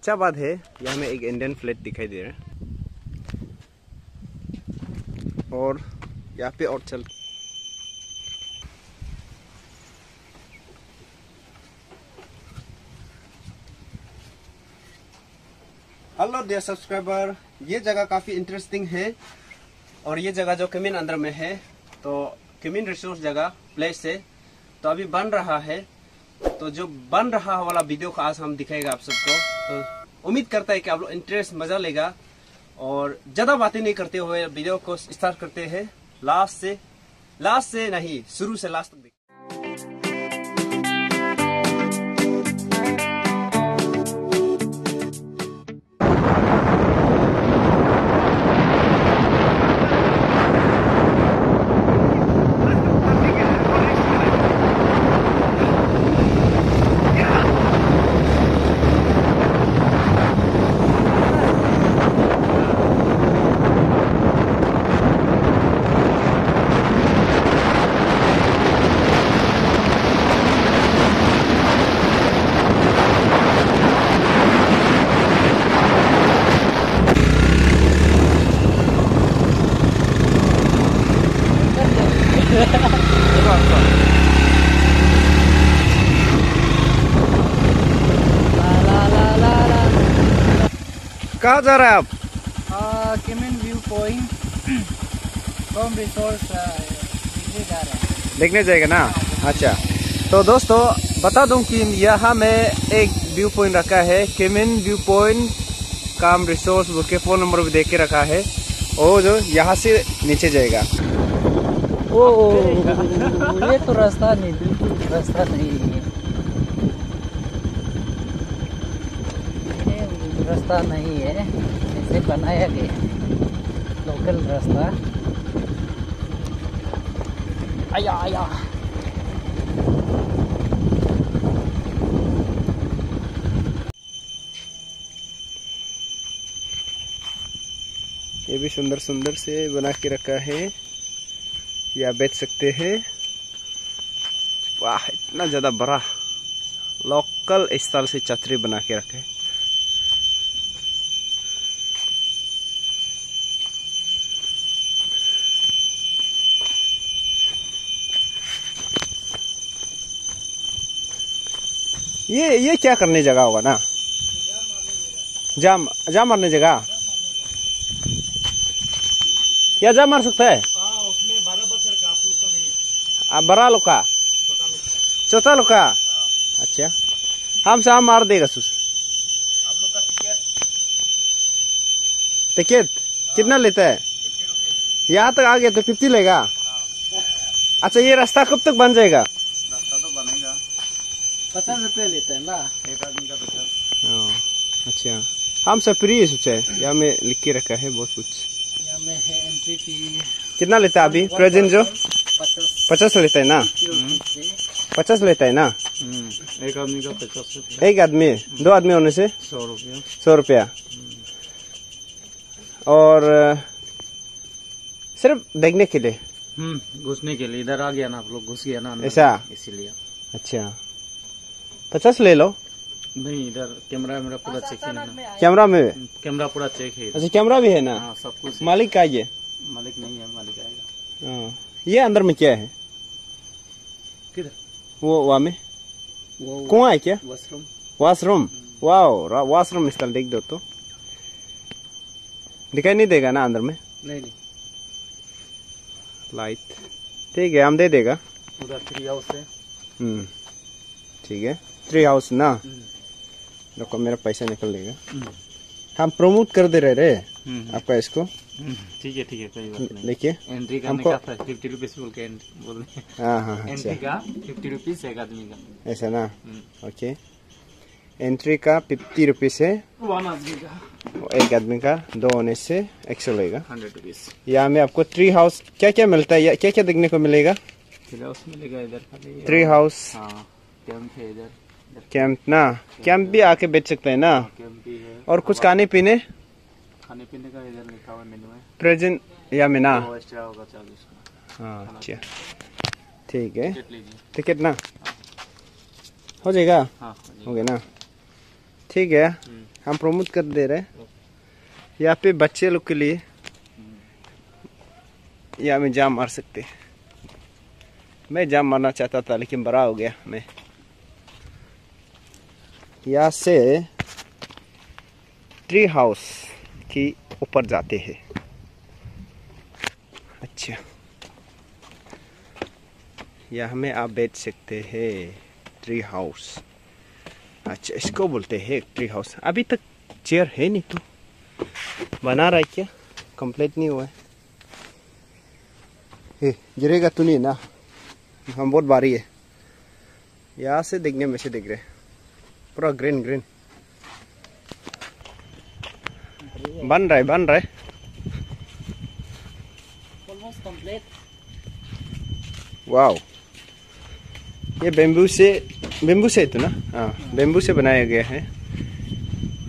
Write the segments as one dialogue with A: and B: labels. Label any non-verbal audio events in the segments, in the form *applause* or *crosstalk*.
A: अच्छा बात है यहाँ में एक इंडियन फ्लैट दिखाई दे रहा है। और यहाँ पे और चल हेलो डियर सब्सक्राइबर ये जगह काफ़ी इंटरेस्टिंग है और ये जगह जो कमीन अंदर में है तो कमीन रिसोर्स जगह प्लेस है। तो अभी बन रहा है। तो जो बन रहा वाला वीडियो का आज हम दिखाएगा आप सबको। तो उम्मीद करता है कि आप लोग इंटरेस्ट मज़ा लेगा और ज़्यादा बातें नहीं करते हुए वीडियो को स्टार्ट करते हैं। लास्ट से लास्ट से नहीं, शुरू से लास्ट तक कहाँ जा रहे हैं आप
B: केमेन व्यू पॉइंट कम रिसोर्स जा रहे हैं
A: देखने जाएगा ना अच्छा तो दोस्तों बता दूँ कि यहाँ में एक व्यू पॉइंट रखा है केमिन view point cum resort book के फ़ोन नंबर भी देख के रखा है और जो यहाँ से नीचे जाएगा
B: ओ ये तो रास्ता नहीं बिल्कुल रास्ता नहीं है ये रास्ता नहीं है ऐसे बनाया गया लोकल रास्ता। आया आया।
A: ये भी सुंदर सुंदर से बना के रखा है। या बेच सकते हैं। वाह, इतना ज़्यादा बड़ा। लोकल स्टाइल से छतरी बना के रखे ये ये क्या करने जगह होगा ना? जाम जाम मारने जगह? क्या जा मार सकता है? बड़ा लोग का छोटा लोग का अच्छा हम शाम मार देगा सुस।
B: टिकट?
A: कितना लेता है? यहाँ तक आ गया तो फिफ्टी लेगा? अच्छा ये रास्ता कब तक बन जाएगा?
B: पचास रुपये लेते हैं ना। एक आदमी का पचास।
A: हाँ, अच्छा। हम सब फ्री है सोचा है। यहाँ में लिख के रखा है बहुत कुछ।
B: यहाँ में है एंट्री फ़ी
A: कितना लेता है अभी? प्रेजेंट जो?
B: पचास।
A: पचास लेता है ना? पचास लेता है ना?
B: एक आदमी का पचास
A: एक आदमी दो आदमी होने से?
B: सौ रुपया।
A: सौ रुपया। और सिर्फ़ देखने के लिए?
B: हम्म घुसने के लिए। इधर आ गया ना आप लोग घुस गया ना।
A: ऐसा?
B: इसीलिए।
A: अच्छा। पचास ले लो।
B: नहीं इधर कैमरा मेरा पूरा चेक है ना।
A: कैमरा में?
B: कैमरा पूरा चेक है।
A: अच्छा कैमरा भी है ना?
B: हाँ सब कुछ
A: मालिक का ये?
B: मालिक नहीं है मालिक आएगा।
A: हाँ, ये अंदर में क्या है?
B: किधर?
A: वो वहाँ में?
B: वो
A: कुआँ है क्या?
B: वॉशरूम।
A: वॉशरूम? वाह वॉशरूम स्थल देख दो तो। दिखाई नहीं देगा ना अंदर में?
B: नहीं नहीं।
A: लाइट ठीक है हम दे देगा।
B: उधर ट्री हाउस है।
A: हम्म ठीक है। ट्री हाउस ना। देखो मेरा पैसा निकल लेगा। हम प्रमोट कर दे रहे रे। आपका इसको
B: ठीक है ठीक है कोई बात नहीं
A: देखिए
B: एंट्री
A: हमको-
B: का फिफ्टी रुपीज़ बोल के बोल हाँ
A: हाँ
B: एंट्री का फिफ्टी रुपीज़ एक आदमी का
A: ऐसा ना। ओके एंट्री का फिफ्टी रुपीज़ है
B: वन आदमी का
A: एक आदमी का दो होने से एक सौ लेगा
B: हंड्रेड रुपीज़
A: यहाँ में आपको ट्री हाउस क्या क्या मिलता है क्या क्या देखने को मिलेगा
B: फिर उसमें लेगा इधर
A: ट्री हाउस
B: हाँ इधर
A: कैंप ना? कैंप भी आके बेच सकते हैं ना? और कुछ खाने पीने?
B: खाने पीने का इधर लिखा हुआ मेनू है
A: प्रेजेंट या में ना?
B: वो एक्स्ट्रा होगा चार्जेस का।
A: हाँ अच्छा। ठीक है।
B: टिकट
A: ना? हो जाएगा?
B: हाँ
A: हो गया ना? ठीक है। हम प्रमोट कर दे रहे हैं। यहाँ पे बच्चे लोग के लिए यहाँ में जाम मार सकते मैं जाम मारना चाहता था लेकिन बड़ा हो गया मैं। यहाँ से ट्री हाउस की ऊपर जाते हैं। अच्छा। यहाँ में आप बैठ सकते हैं ट्री हाउस अच्छा इसको बोलते हैं ट्री हाउस अभी तक चेयर है नहीं तो। बना रहा है क्या? कंप्लीट नहीं हुआ है। गिरेगा तो नहीं ना? हम बहुत बारी है। यहाँ से देखने में से दिख रहे पूरा ग्रीन ग्रीन। बन रहा है बन रहा है. वाओ ये बेम्बू से बेम्बू से तो ना हाँ बेम्बू से बनाया गया है।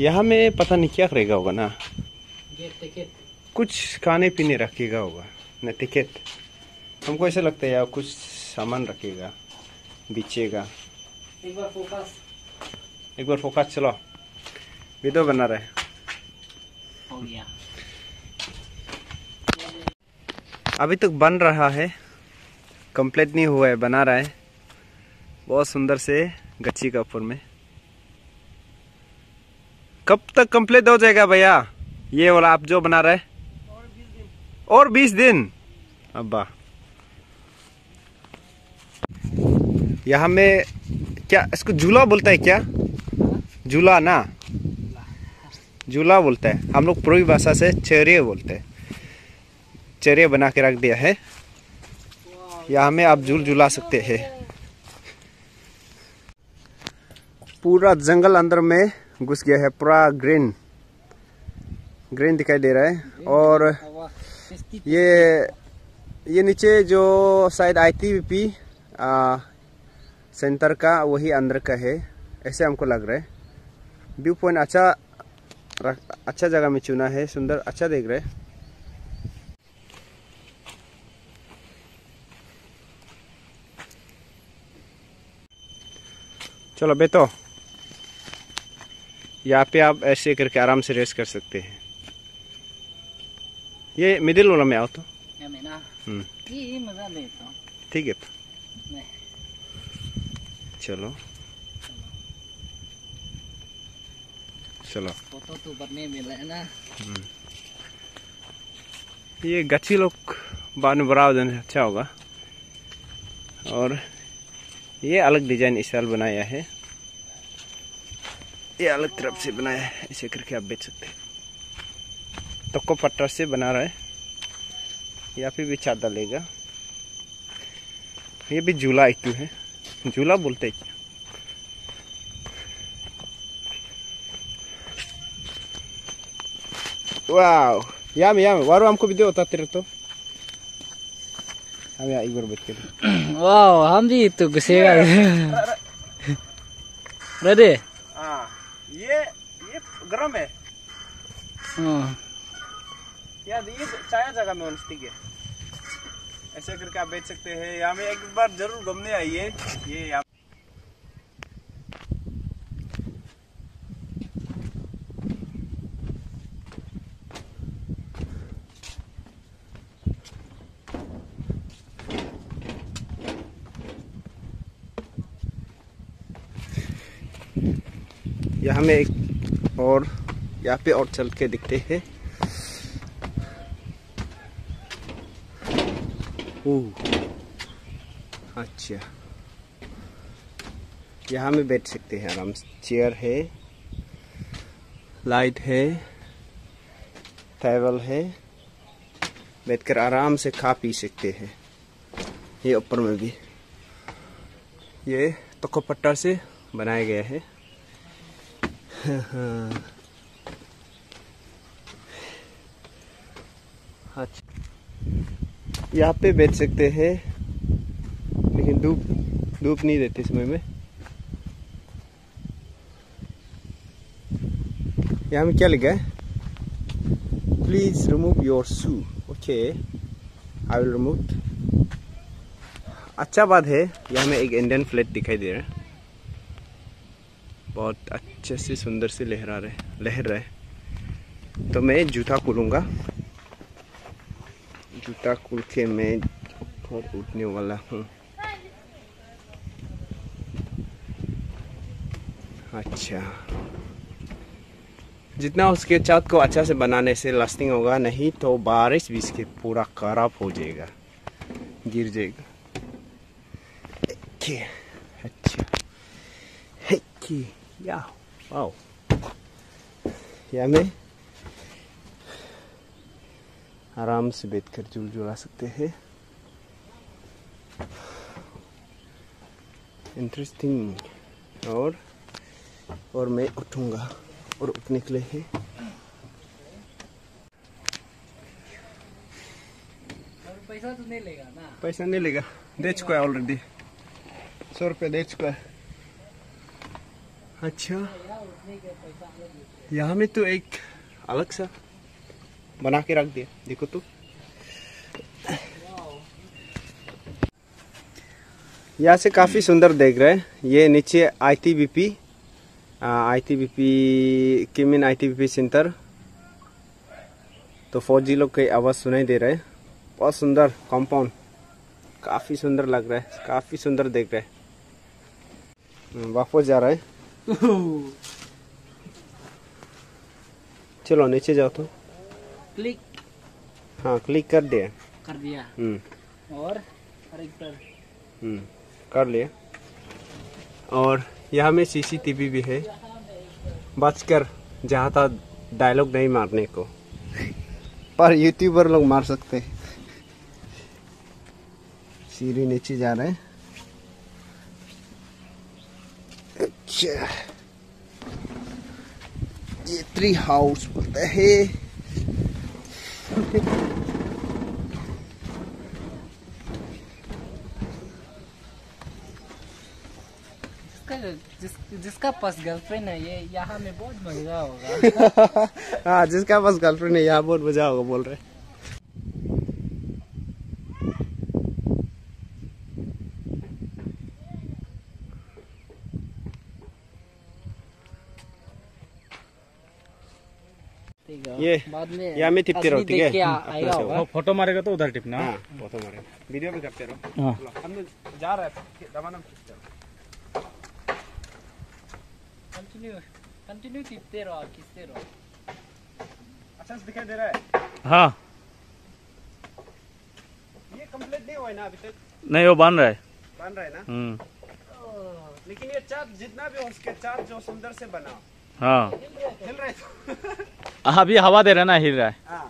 A: यहाँ में पता नहीं क्या करेगा होगा ना। कुछ खाने पीने रखेगा होगा न टिकट हमको ऐसा लगता है यार कुछ सामान रखेगा बेचेगा।
B: एक बार फोकस
A: एक बार फोकस चलो। वीडियो बना रहे।
B: हो गया।
A: अभी तक बन रहा है। कंप्लीट नहीं हुआ है बना रहा है। बहुत सुंदर से गच्ची का ऊपर में। कब तक कंप्लीट हो जाएगा भैया? ये वाला आप जो बना रहे और बीस दिन। अब्बा। यहाँ में क्या इसको झूला बोलता है क्या? झूला ना? झूला बोलता है। हम लोग पूर्वी भाषा से चेरिए बोलते हैं। चेरिया बना के रख दिया है। यहाँ में आप झूल झूला सकते हैं। पूरा जंगल अंदर में घुस गया है, पूरा ग्रीन। ग्रीन दिखाई दे रहा है। और ये ये नीचे जो शायद आई टी पी सेंटर का, वही अंदर का है। ऐसे हमको लग रहा है। व्यू पॉइंट अच्छा रख- अच्छा जगह में चुना है सुंदर अच्छा देख रहे हैं। चलो बेटो यहाँ पे आप ऐसे करके आराम से रेस्ट कर सकते हैं। ये मिडिल वाला में आओ तो। हम्म।
B: ये मज़ा लेता
A: ठीक है। चलो। चलो।
B: फ़ोटो तो बनने मिला है ना।
A: ये गच्ची लोग बाद में बड़ा हो जाने अच्छा होगा। और ये अलग डिज़ाइन स्टाइल बनाया है। ये अलग तरफ़ से बनाया है ऐसे करके आप बेच सकते हैं। तक्को पत्थर से बना रहा है। या फिर भी चादर लेगा। ये भी झूला एक है। झूला बोलते हैं। क्या वाह या में या में वारो हमको वीडियो बताते रहे तो हम यहाँ एक बार बैठ के
B: वाह हम भी तो घुसेगा रेडी
A: हाँ ये ये गरम है यार ये छाया जगह में स्टिक है ऐसे करके आप बेच सकते हैं यहाँ में एक बार ज़रूर घूमने आइए ये यहाँ यहाँ में एक और यहाँ पे और चल के दिखते हैं। अच्छा। यहाँ में बैठ सकते हैं आराम से। चेयर है लाइट है टेबल है। बैठकर आराम से खा पी सकते हैं। ये ऊपर में भी। ये तको पट्टा से बनाया गया है। *laughs* अच्छा। यहाँ पे बैठ सकते हैं, लेकिन धूप धूप नहीं देती समय में। यहाँ में क्या लिखा है? Please remove your shoe okay I will remove अच्छा बात है, यहाँ में एक इंडियन फ्लैट दिखाई दे रहा है। बहुत अच्छे से सुंदर से लहरा रहे, लहर रहे तो मैं जूता खोलूँगा। जूता खोल के मैं ऊपर उठने वाला हूँ। अच्छा। जितना उसके छत को अच्छा से बनाने से लास्टिंग होगा, नहीं तो बारिश भी इसके पूरा खराब हो जाएगा, गिर जाएगा. अच्छा। Okay. या। वाओ या आराम से बैठ बैठकर झूल झुला सकते हैं। इंटरेस्टिंग और और मैं उठूँगा और उठने के लिए
B: पैसा नहीं लेगा
A: दे चुका है ऑलरेडी सौ रुपये दे चुका है। अच्छा।
B: यहाँ
A: में तो एक अलग सा बना के रख दिया। देखो तो। यहाँ से काफ़ी सुंदर देख रहे हैं। ये नीचे I T B P I T B P Kimin I T B P centre तो फौजी लोग की आवाज़ सुनाई दे रहे है। बहुत सुंदर कंपाउंड काफ़ी सुंदर लग रहा है। काफ़ी सुंदर देख रहे हैं। वापस जा रहा है। *laughs* चलो नीचे जाओ तो।
B: क्लिक।
A: हाँ क्लिक कर दिया।
B: कर दिया।
A: हम्म।
B: और
A: हम्म कर लिया। और यहाँ में सीसीटीवी भी है। बचकर जहाँ था डायलॉग नहीं मारने को। पर यूट्यूबर लोग मार सकते हैं। सीढ़ी नीचे जा रहे हैं। अच्छा ये ट्री हाउस बोलता है।
B: जिस, जिसका पास गर्लफ्रेंड है ये यहाँ में बहुत मज़ा होगा। *laughs*
A: हाँ जिसका पास गर्लफ्रेंड है यहाँ बहुत मज़ा होगा बोल रहे
B: ठीक है
A: ये
B: बाद में
A: यहाँ में टिपते रहो ठीक है।
C: फ़ोटो मारेगा तो उधर टिपना
A: हाँ वो तो वीडियो भी करते रहो।
C: हाँ।
A: हम जा रहे हैं
B: कंटिन्यू कंटिन्यू टिपते रहो। खींचते रहो।
A: अच्छा से दिखाई दे रहा है?
C: हाँ।
A: ये कंप्लीट नहीं हुआ है ना अभी तक?
C: नहीं वो बन रहा है।
A: बन रहा है ना?
C: हम्म,
A: लेकिन ये चार जितना भी हो उसके चार जो सुंदर से बना
C: हाँ।
A: हिल रहे तो
C: अभी हवा दे रहा ना हिल रहा है।
A: हाँ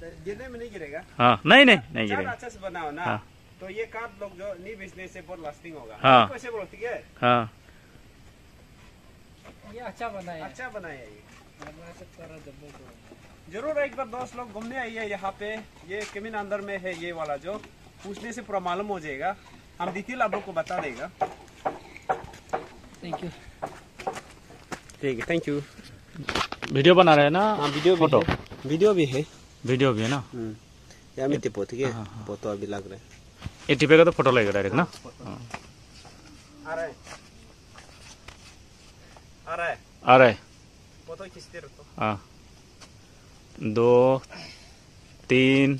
A: तो गिरने में नहीं गिरेगा?
C: हाँ नहीं नहीं नहीं गिरेगा।
A: अच्छा से बनाओ ना।
C: हाँ।
A: तो ये कार्ड लोग जो नहीं बेचने से बहुत लास्टिंग होगा।
C: हाँ।
A: कैसे बोलो ठीक है?
C: हाँ।
B: ये अच्छा बना है।
A: अच्छा बनाया ये।
B: बना सकता रहा जब वो
A: ज़रूर एक बार दोस्त लोग घूमने आइए यहाँ पे। ये किमिन अंदर में है ये वाला जो। पूछने से पूरा मालूम हो जाएगा। हम डिटेल आप लोग को बता देगा।
B: थैंक यू
A: ठीक है थैंक यू
C: वीडियो बना रहे हैं ना?
A: हाँ वीडियो
C: फ़ोटो
A: वीडियो भी है।
C: वीडियो भी है ना?
A: या मैं टिपो ठीक है।
C: हाँ, हाँ।
A: फ़ोटो अभी लग रहा है।
C: ये टिपेगा तो फ़ोटो लगेगा डायरेक्ट ना? हाँ।
A: आ रहा है। आ रहा है।
C: आ रहा है।
A: फ़ोटो खींचते रखो
C: हाँ। दो तीन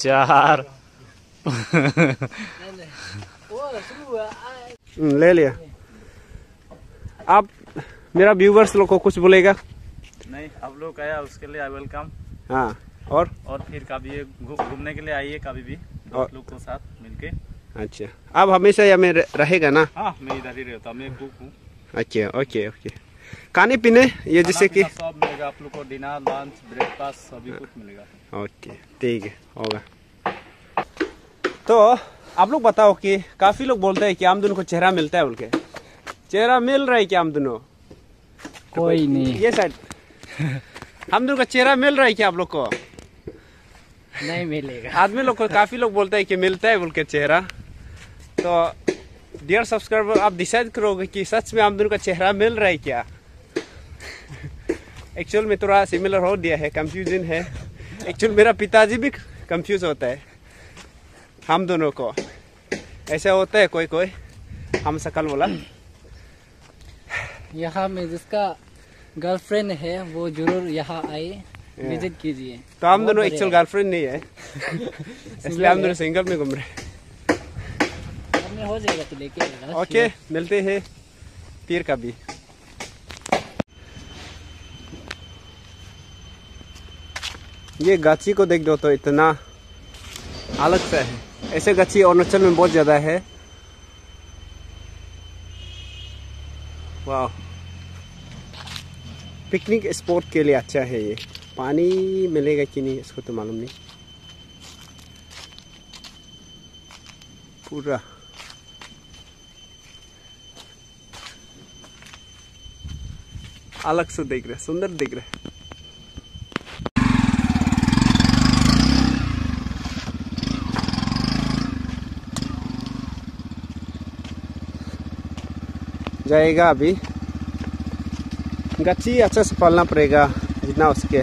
C: चार।
A: हम्म, ले लिया। आप मेरा व्यूवर्स लोग को कुछ बोलेगा?
C: नहीं आप लोग आया उसके लिए आई वेलकम
A: हाँ और?
C: और फिर कभी घूमने के लिए आइए कभी भी
A: और-
C: लोग के साथ मिलके।
A: अच्छा। आप हमेशा यहाँ में रहेगा ना?
C: हाँ मैं इधर ही रहता मैं कुक हूँ।
A: अच्छा ओके ओके। खाने पीने ये जैसे कि
C: सब मिलेगा आप लोग को डिनर लंच ब्रेकफास्ट सभी कुछ मिलेगा।
A: ओके ठीक है होगा। तो आप लोग बताओ कि काफ़ी लोग बोलते हैं कि हम दोनों को चेहरा मिलता है बोल के। चेहरा मिल रहा है क्या हम दोनों
B: कोई नहीं।
A: ये साइड हम दोनों का चेहरा मिल रहा है क्या आप लोग को?
B: नहीं मिलेगा।
A: आदमी लोग को काफ़ी लोग बोलते हैं कि मिलता है बोल के चेहरा। तो डियर सब्सक्राइबर आप डिसाइड करोगे कि सच में हम दोनों का चेहरा मिल रहा है क्या? एक्चुअल में थोड़ा सिमिलर हो दिया है कंफ्यूजन है। एक्चुअल मेरा पिताजी भी कंफ्यूज होता है हम दोनों को। ऐसा होता है कोई कोई हम सकल बोला।
B: यहाँ में जिसका गर्लफ्रेंड है वो ज़रूर यहाँ आए विज़िट कीजिए।
A: तो हम दोनों एक्चुअल गर्लफ्रेंड नहीं है। *laughs* इसलिए हम दोनों सिंगल में घूम रहे हैं।
B: हो जाएगा तो लेके
A: ओके मिलते हैं फिर कभी ये गाची को देख दो तो इतना अलग सा है। ऐसे गाची अरुणाचल में बहुत ज़्यादा है। वाह पिकनिक स्पॉट के लिए अच्छा है ये। पानी मिलेगा कि नहीं, इसको तो मालूम नहीं। पूरा। अलग से दिख रहे, सुंदर दिख रहे। जाएगा अभी। गच्ची अच्छे से पालना पड़ेगा, जितना उसके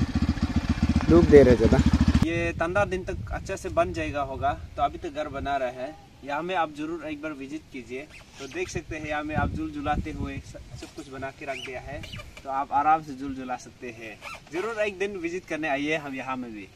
A: धूप दे रहे ज़्यादा। ये पंद्रह दिन तक अच्छे से बन जाएगा होगा तो अभी तक घर बना रहा है। यहाँ में आप ज़रूर एक बार विज़िट कीजिए। तो देख सकते हैं, यहाँ में आप झूल झुलाते हुए सब सब कुछ बना के रख दिया है। तो आप आराम से झूल झुला सकते हैं। ज़रूर एक दिन विज़िट करने आइए हम यहाँ में भी।